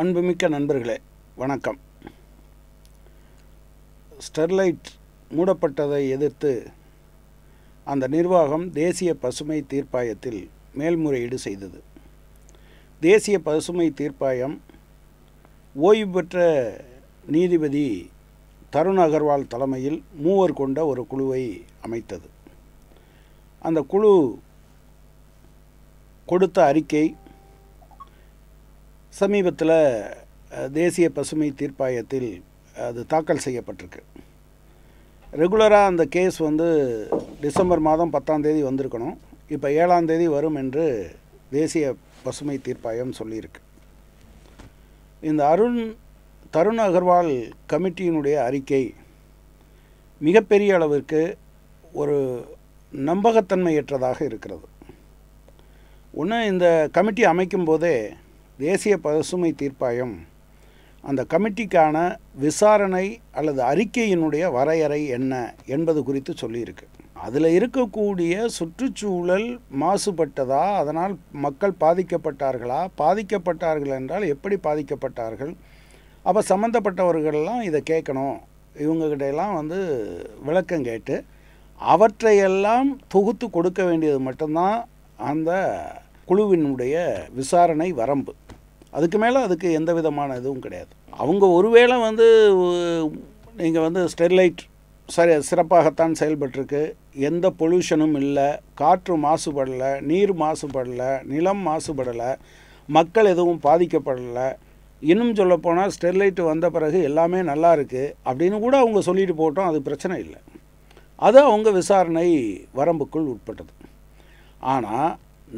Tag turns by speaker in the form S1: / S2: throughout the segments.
S1: அன்புமிக்க நண்பர்களே வணக்கம். ஸ்டெர்லைட் மூடப்பட்டதை எதிர்த்து அந்த நிர்வாகம் தேசிய பசுமை தீர்ப்பாயத்தில் மேல்முறையீடு செய்தது. தேசிய பசுமை தீர்ப்பாயம் ஓய்வு பெற்ற நீதிபதி தருண் அகர்வால் தலைமையில் மூவர் கொண்ட ஒரு குழுவை அமைத்தது. அந்த குழு கொடுத்த அறிக்கை சமீபத்தில் தேசிய பசுமை தீர்ப்பாயத்தில் அது தாக்கல் செய்யப்பட்டிருக்கு. ரெகுலராக அந்த கேஸ் வந்து டிசம்பர் மாதம் பத்தாம் தேதி வந்திருக்கணும். இப்போ ஏழாம் தேதி வரும் என்று தேசிய பசுமை தீர்ப்பாயம் சொல்லியிருக்கு. இந்த அருண் தருண் அகர்வால் கமிட்டியினுடைய அறிக்கை மிகப்பெரிய அளவிற்கு ஒரு நம்பகத்தன்மையற்றதாக இருக்கிறது. ஒன்று இந்த கமிட்டி அமைக்கும் போதே தேசிய பசுமை தீர்ப்பாயம். அந்த கமிட்டிக்கான விசாரணை அல்லது அறிக்கையினுடைய வரையறை என்ன என்பது குறித்து சொல்லியிருக்கு. அதில் இருக்கக்கூடிய சுற்றுச்சூழல் மாசுபட்டதா? அதனால் மக்கள் பாதிக்கப்பட்டார்களா? பாதிக்கப்பட்டார்கள் என்றால் எப்படி பாதிக்கப்பட்டார்கள்? அப்போ சம்மந்தப்பட்டவர்கள்லாம் இதை கேட்கணும். இவங்ககிட்டையெல்லாம் வந்து விளக்கம் கேட்டு அவற்றையெல்லாம் தொகுத்து கொடுக்க வேண்டியது மட்டும்தான் அந்த குழுவினுடைய விசாரணை வரம்பு. அதுக்கு மேலே அதுக்கு எந்த விதமான இதுவும் கிடையாது. அவங்க ஒருவேளை வந்து நீங்கள் வந்து ஸ்டெர்லைட் சரி சிறப்பாகத்தான் செயல்பட்டிருக்கு. எந்த பொல்யூஷனும் இல்லை காற்று மாசுபடலை நீர் மாசுபடலை நிலம் மாசுபடலை மக்கள் எதுவும் பாதிக்கப்படலை. இன்னும் சொல்லப்போனால் ஸ்டெர்லைட் வந்த பிறகு எல்லாமே நல்லா இருக்குது அப்படின்னு கூட அவங்க சொல்லிட்டு போட்டோம் அது பிரச்சனை இல்லை. அது அவங்க விசாரணை வரம்புக்குள் உட்பட்டது. ஆனால்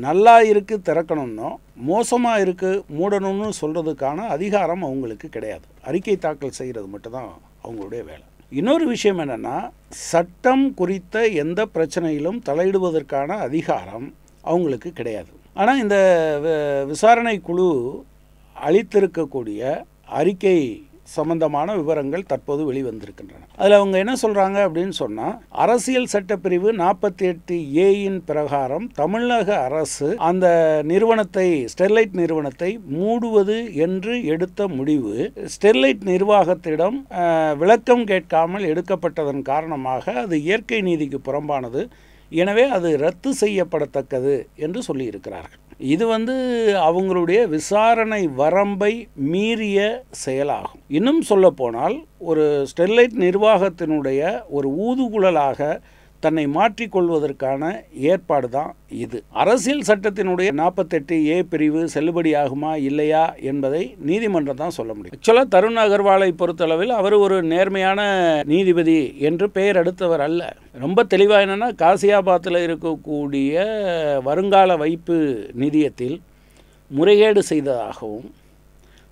S1: நல்லா இருக்குது திறக்கணும்னோ மோசமாக இருக்குது மூடணும்னு சொல்கிறதுக்கான அதிகாரம் அவங்களுக்கு கிடையாது. அறிக்கை தாக்கல் செய்கிறது மட்டும்தான் அவங்களுடைய வேலை. இன்னொரு விஷயம் என்னென்னா சட்டம் குறித்த எந்த பிரச்சனையிலும் தலையிடுவதற்கான அதிகாரம் அவங்களுக்கு கிடையாது. ஆனால் இந்த விசாரணை குழு அளித்திருக்கக்கூடிய அறிக்கை சம்பந்தமான விவரங்கள் தற்போது வெளிவந்திருக்கின்றன. அதில் அவங்க என்ன சொல்கிறாங்க அப்படின்னு சொன்னால் அரசியல் சட்டப்பிரிவு நாற்பத்தி எட்டு ஏயின் பிரகாரம் தமிழக அரசு அந்த நிறுவனத்தை ஸ்டெர்லைட் நிறுவனத்தை மூடுவது என்று எடுத்த முடிவு ஸ்டெர்லைட் நிர்வாகத்திடம் விளக்கம் கேட்காமல் எடுக்கப்பட்டதன் காரணமாக அது இயற்கை நீதிக்கு புறம்பானது. எனவே அது ரத்து செய்யப்படத்தக்கது என்று சொல்லியிருக்கிறார்கள். இது வந்து அவங்களுடைய விசாரணை வரம்பை மீறிய செயலாகும். இன்னும் சொல்லப்போனால் ஒரு ஸ்டெர்லைட் நிர்வாகத்தினுடைய ஒரு ஊதுகுழலாக தன்னை மாற்றிக்கொள்வதற்கான ஏற்பாடு தான் இது. அரசியல் சட்டத்தினுடைய நாற்பத்தெட்டு ஏ பிரிவு செல்லுபடியாகுமா இல்லையா என்பதை நீதிமன்றம் தான் சொல்ல முடியும். ஆக்சுவலாக தருண் அகர்வாலை பொறுத்தளவில் அவர் ஒரு நேர்மையான நீதிபதி என்று பெயர் எடுத்தவர் அல்ல. ரொம்ப தெளிவாக என்னென்னா காசியாபாத்தில் இருக்கக்கூடிய வருங்கால வைப்பு நிதியத்தில் முறைகேடு செய்ததாகவும்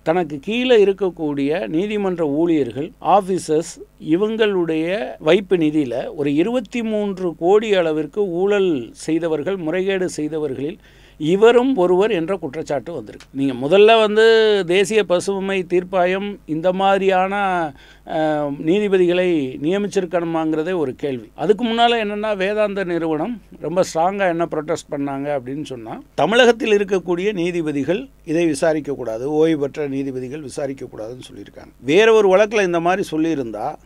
S1: தனக்கு கீழே இருக்கக்கூடிய நீதிமன்ற ஊழியர்கள் ஆஃபீஸர்ஸ் இவங்களுடைய வைப்பு நிதியில் ஒரு இருபத்தி மூன்று கோடி அளவிற்கு ஊழல் செய்தவர்கள் முறைகேடு செய்தவர்களில் இவரும் ஒருவர் என்ற குற்றச்சாட்டு வந்திருக்கு. நீங்கள் முதல்ல வந்து தேசிய பசுமை தீர்ப்பாயம் இந்த மாதிரியான நீதிபதிகளை நியமிச்சிருக்கணுமாங்கிறதே ஒரு கேள்வி. அதுக்கு முன்னால் என்னென்னா வேதாந்த நிறுவனம் ரொம்ப ஸ்ட்ராங்காக என்ன ப்ரொட்டஸ்ட் பண்ணாங்க அப்படின்னு சொன்னால் தமிழகத்தில் இருக்கக்கூடிய நீதிபதிகள் இதை விசாரிக்கக்கூடாது ஓய்வு பெற்ற நீதிபதிகள் விசாரிக்கக்கூடாதுன்னு சொல்லியிருக்காங்க. வேற ஒரு வழக்கில் இந்த மாதிரி சொல்லியிருந்தால்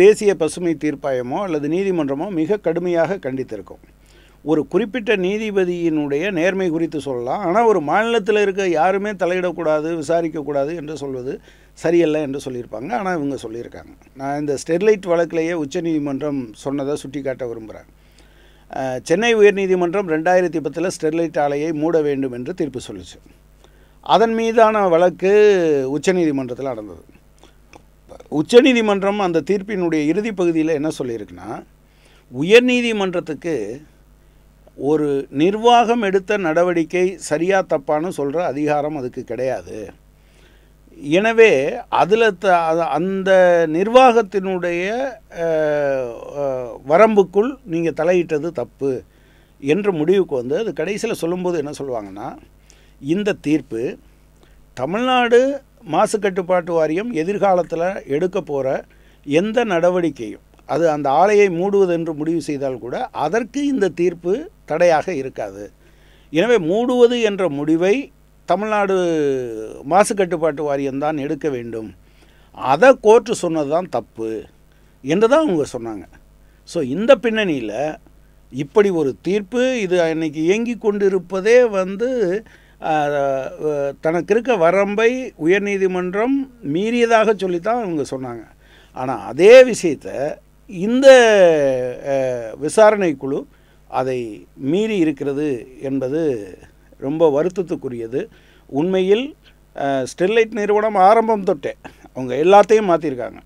S1: தேசிய பசுமை தீர்ப்பாயமோ அல்லது நீதிமன்றமோ மிக கடுமையாக கண்டித்திருக்கும். ஒரு குறிப்பிட்ட நீதிபதியினுடைய நேர்மை குறித்து சொல்லலாம். ஆனால் ஒரு மாநிலத்தில் இருக்க யாருமே தலையிடக்கூடாது விசாரிக்கக்கூடாது என்று சொல்வது சரியல்ல என்று சொல்லியிருப்பாங்க. ஆனால் இவங்க சொல்லியிருக்காங்க. நான் இந்த ஸ்டெர்லைட் வழக்கிலேயே உச்சநீதிமன்றம் சொன்னதை சுட்டிக்காட்ட விரும்புகிறேன் சென்னை உயர்நீதிமன்றம் ரெண்டாயிரத்தி பத்தில் ஸ்டெர்லைட் ஆலையை மூட வேண்டும் என்று தீர்ப்பு சொல்லிச்சு. அதன் மீதான வழக்கு உச்சநீதிமன்றத்தில் நடந்தது. உச்சநீதிமன்றம் அந்த தீர்ப்பினுடைய இறுதி பகுதியில் என்ன சொல்லியிருக்குன்னா உயர்நீதிமன்றத்துக்கு ஒரு நிர்வாகம் எடுத்த நடவடிக்கை சரியாக தப்பான்னு சொல்கிற அதிகாரம் அதுக்கு கிடையாது. எனவே அதில் த அத- அந்த நிர்வாகத்தினுடைய வரம்புக்குள் நீங்கள் தலையிட்டது தப்பு என்ற முடிவுக்கு வந்து அது கடைசியில் சொல்லும்போது என்ன சொல்லுவாங்கன்னா இந்த தீர்ப்பு தமிழ்நாடு மாசு கட்டுப்பாட்டு வாரியம் எதிர்காலத்தில் எடுக்க போகிற எந்த நடவடிக்கையும் அது அந்த ஆலையை மூடுவது என்று முடிவு செய்தால் கூட அதற்கு இந்த தீர்ப்பு தடையாக இருக்காது. எனவே மூடுவது என்ற முடிவை தமிழ்நாடு மாசு கட்டுப்பாட்டு வாரியம் தான் எடுக்க வேண்டும். அதை கோர்ட்டு சொன்னது தான் தப்பு என்று தான் அவங்க சொன்னாங்க. ஸோ இந்த பின்னணியில் இப்படி ஒரு தீர்ப்பு இது அன்னைக்கு இயங்கி கொண்டிருப்பதே வந்து தனக்கு இருக்க வரம்பை உயர்நீதிமன்றம் மீறியதாக சொல்லித்தான் அவங்க சொன்னாங்க. ஆனால் அதே விஷயத்தை இந்த விசாரணை குழு அதை மீறி இருக்கிறது என்பது ரொம்ப வருத்தத்துக்குரியது. உண்மையில் ஸ்டெர்லைட் நிறுவனம் ஆரம்பம் தொட்டே அவங்க எல்லாத்தையும் மாற்றிருக்காங்க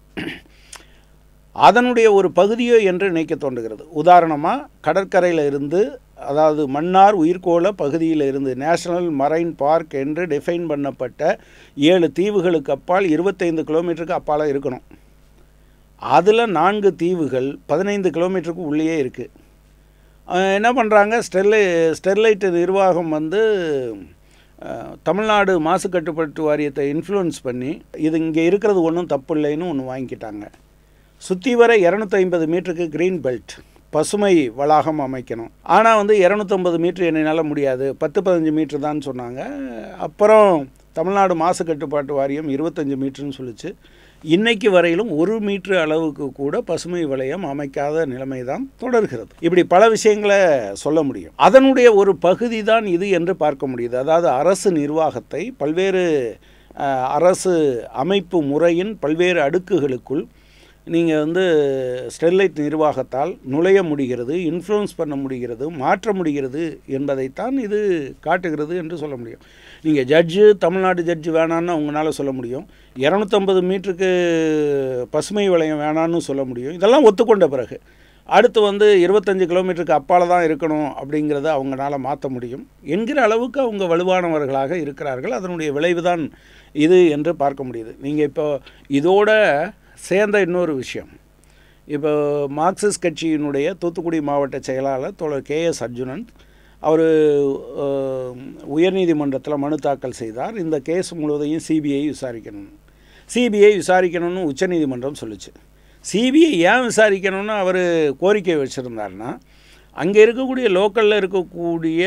S1: அதனுடைய ஒரு பகுதியோ என்று நினைக்க தோன்றுகிறது. உதாரணமாக கடற்கரையில் இருந்து அதாவது மன்னார் உயிர்கோள பகுதியில் இருந்து நேஷனல் மரைன் பார்க் என்று டிஃபைன் பண்ணப்பட்ட ஏழு தீவுகளுக்கு அப்பால் இருபத்தைந்து கிலோமீட்டருக்கு அப்பால் இருக்கணும். அதில் நான்கு தீவுகள் பதினைந்து கிலோமீட்டருக்கு உள்ளேயே இருக்குது என்ன பண்ணுறாங்க ஸ்டெர்லை ஸ்டெர்லைட் நிர்வாகம் வந்து தமிழ்நாடு மாசு கட்டுப்பாட்டு வாரியத்தை இன்ஃப்ளூயன்ஸ் பண்ணி இது இங்கே இருக்கிறது ஒன்றும் தப்பு இல்லைன்னு ஒன்று வாங்கிக்கிட்டாங்க. சுற்றி வர இரநூத்தி ஐம்பது மீட்டருக்கு க்ரீன் பெல்ட் பசுமை வளாகம் அமைக்கணும். ஆனால் வந்து இரநூத்தம்பது மீட்ரு என்னால் முடியாது. பத்து பதினஞ்சு மீட்ரு தான் சொன்னாங்க. அப்புறம் தமிழ்நாடு மாசு கட்டுப்பாட்டு வாரியம் இருபத்தஞ்சு மீட்ருன்னு சொல்லிச்சு. இன்னைக்கு வரையிலும் ஒரு மீட்ரு அளவுக்கு கூட பசுமை வளையம் அமைக்காத நிலைமை தான் தொடர்கிறது. இப்படி பல விஷயங்களை சொல்ல முடியும். அதனுடைய ஒரு பகுதி தான் இது என்று பார்க்க முடியுது. அதாவது அரசு நிர்வாகத்தை பல்வேறு அரசு அமைப்பு முறையின் பல்வேறு அடுக்குகளுக்குள் நீங்கள் வந்து ஸ்டெர்லைட் நிர்வாகத்தால் நுழைய முடிகிறது இன்ஃப்ளூயன்ஸ் பண்ண முடிகிறது மாற்ற முடிகிறது என்பதைத்தான் இது காட்டுகிறது என்று சொல்ல முடியும். நீங்கள் ஜட்ஜு தமிழ்நாடு ஜட்ஜு வேணான்னு உங்களால் சொல்ல முடியும். இரநூத்தம்பது மீட்டருக்கு பசுமை வளையம் வேணான்னு சொல்ல முடியும். இதெல்லாம் ஒத்துக்கொண்ட பிறகு அடுத்து வந்து இருபத்தஞ்சு கிலோமீட்டருக்கு அப்பால் தான் இருக்கணும் அப்படிங்கிறத அவங்களால மாற்ற முடியும். என்கிற அளவுக்கு அவங்க வலுவானவர்களாக இருக்கிறார்கள். அதனுடைய விளைவு தான் இது என்று பார்க்க முடியுது. நீங்கள் இப்போ இதோட சேர்ந்த இன்னொரு விஷயம். இப்போ மார்க்சிஸ்ட் கட்சியினுடைய தூத்துக்குடி மாவட்ட செயலாளர் தோழர் கே எஸ் அர்ஜுனன் அவர் உயர்நீதிமன்றத்தில் மனு தாக்கல் செய்தார். இந்த கேஸ் முழுவதையும் சிபிஐ விசாரிக்கணும். சிபிஐ விசாரிக்கணும்னு உச்சநீதிமன்றம் சொல்லுச்சு. சிபிஐ ஏன் விசாரிக்கணும்னு அவர் கோரிக்கை வச்சுருந்தாருன்னா அங்கே இருக்கக்கூடிய லோக்கலில் இருக்கக்கூடிய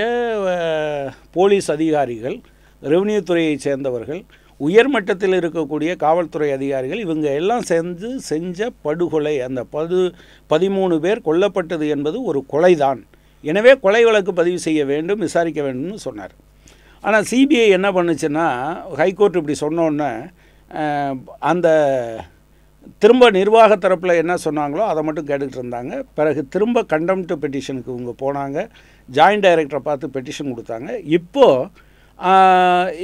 S1: போலீஸ் அதிகாரிகள் ரெவன்யூ துறையைச் சேர்ந்தவர்கள் உயர்மட்டத்தில் இருக்கக்கூடிய காவல்துறை அதிகாரிகள் இவங்க எல்லாம் சேர்ந்து செஞ்ச படுகொலை அந்த பது பதிமூணு பேர் கொல்லப்பட்டது என்பது ஒரு கொலைதான். எனவே கொலை வழக்கு பதிவு செய்ய வேண்டும் விசாரிக்க வேண்டும்னு சொன்னார். ஆனால் சிபிஐ என்ன பண்ணுச்சுன்னா ஹைகோர்ட் இப்படி சொன்னோன்னே அந்த திரும்ப நிர்வாக தரப்பில் என்ன சொன்னாங்களோ அதை மட்டும் கேட்டுக்கிட்டு இருந்தாங்க. பிறகு திரும்ப கண்டம்ட்டு பெட்டிஷனுக்கு இவங்க போனாங்க. ஜாயிண்ட் டைரக்டரை பார்த்து பெட்டிஷன் கொடுத்தாங்க. இப்போது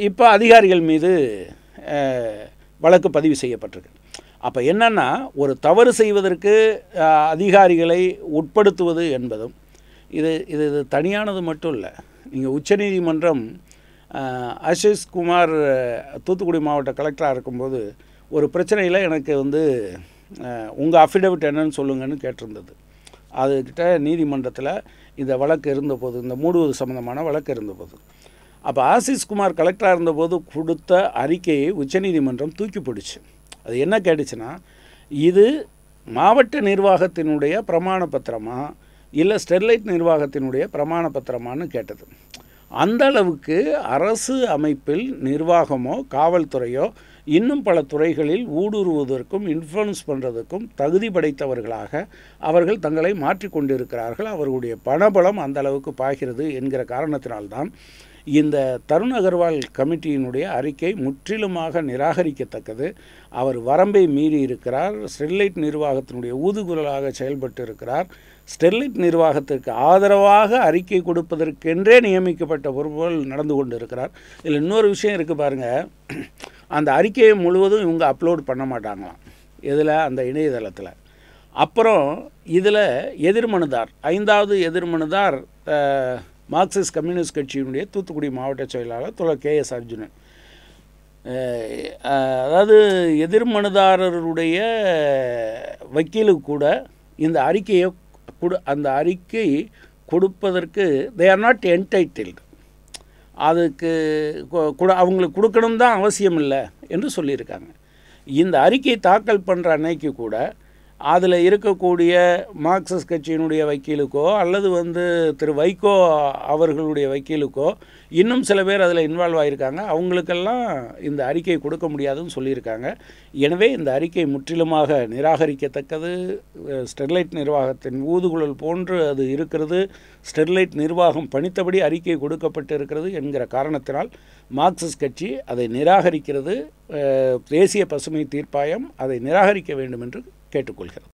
S1: இப்போ அதிகாரிகள் மீது வழக்கு பதிவு செய்யப்பட்டிருக்கு. அப்போ என்னென்னா ஒரு தவறு செய்வதற்கு அதிகாரிகளை உட்படுத்துவது என்பதும் இது இது இது தனியானது மட்டும் இல்லை. நீங்கள் உச்சநீதிமன்றம் அஷிஷ் குமார் தூத்துக்குடி மாவட்ட கலெக்டராக இருக்கும்போது ஒரு பிரச்சனையில் எனக்கு வந்து உங்கள் அஃபிடவிட் என்னன்னு சொல்லுங்கன்னு கேட்டிருந்தது. அதுக்கிட்ட நீதிமன்றத்தில் இந்த வழக்கு இருந்தபோது இந்த மூடுவது சம்மந்தமான வழக்கு இருந்தபோது. அப்போ ஆசிஸ் குமார் கலெக்டராக இருந்தபோது கொடுத்த அறிக்கையை உச்சநீதிமன்றம் தூக்கி பிடிச்சு. அது என்ன கேட்டுச்சுன்னா இது மாவட்ட நிர்வாகத்தினுடைய பிரமாண பத்திரமா இல்லை ஸ்டெர்லைட் நிர்வாகத்தினுடைய பிரமாண பத்திரமான்னு கேட்டது. அந்த அளவுக்கு அரசு அமைப்பில் நிர்வாகமோ காவல்துறையோ இன்னும் பல துறைகளில் ஊடுருவதற்கும் இன்ஃப்ளூன்ஸ் பண்ணுறதுக்கும் தகுதி படைத்தவர்களாக அவர்கள் தங்களை மாற்றிக்கொண்டிருக்கிறார்கள் அவர்களுடைய பணபலம் அந்த அளவுக்கு பாய்கிறது என்கிற காரணத்தினால்தான் இந்த தருண் அகர்வால் கமிட்டியினுடைய அறிக்கை முற்றிலுமாக நிராகரிக்கத்தக்கது. அவர் வரம்பை மீறி இருக்கிறார். ஸ்டெர்லைட் நிர்வாகத்தினுடைய ஊதுகுரலாக செயல்பட்டு இருக்கிறார். ஸ்டெர்லைட் நிர்வாகத்திற்கு ஆதரவாக அறிக்கை கொடுப்பதற்கென்றே நியமிக்கப்பட்ட பொறுப்புகள் நடந்து கொண்டு இருக்கிறார் இதில் இன்னொரு விஷயம் இருக்குது பாருங்கள் அந்த அறிக்கையை முழுவதும் இவங்க அப்லோட் பண்ண மாட்டாங்களாம். இதில் அந்த இணையதளத்தில். அப்புறம் இதில் எதிர்மனுதார் ஐந்தாவது எதிர்மனுதார் மார்க்சிஸ்ட் கம்யூனிஸ்ட் கட்சியினுடைய தூத்துக்குடி மாவட்ட செயலாளர் தோழர் கே. எஸ். அர்ஜுனன். அதாவது எதிர்மனுதாரருடைய வக்கீலுக்கு கூட இந்த அறிக்கையை கொடு அந்த அறிக்கை கொடுப்பதற்கு தே ஆர் நாட் என்டைட்டில்டு அதுக்கு கொ- கொடு அவங்களுக்கு கொடுக்கணும் தான் அவசியம் இல்லை என்று சொல்லியிருக்காங்க. இந்த அறிக்கை தாக்கல் பண்ணுற அன்னைக்கு கூட அதில் இருக்கக்கூடிய மார்க்சிஸ்ட் கட்சியினுடைய வக்கீலுக்கோ அல்லது வந்து திரு வைகோ அவர்களுடைய வக்கீலுக்கோ இன்னும் சில பேர் அதில் இன்வால்வ் ஆகியிருக்காங்க அவங்களுக்கெல்லாம் இந்த அறிக்கை கொடுக்க முடியாதுன்னு சொல்லியிருக்காங்க. எனவே இந்த அறிக்கை முற்றிலுமாக நிராகரிக்கத்தக்கது. ஸ்டெர்லைட் நிர்வாகத்தின் ஊதுகுழல் போன்று அது இருக்கிறது. ஸ்டெர்லைட் நிர்வாகம் பணித்தபடி அறிக்கை கொடுக்கப்பட்டு இருக்கிறது என்கிற காரணத்தினால் மார்க்சிஸ்ட் கட்சி அதை நிராகரிக்கிறது. தேசிய பசுமை தீர்ப்பாயம் அதை நிராகரிக்க வேண்டும் என்று கேட்டுக்கொள்கிறோம்.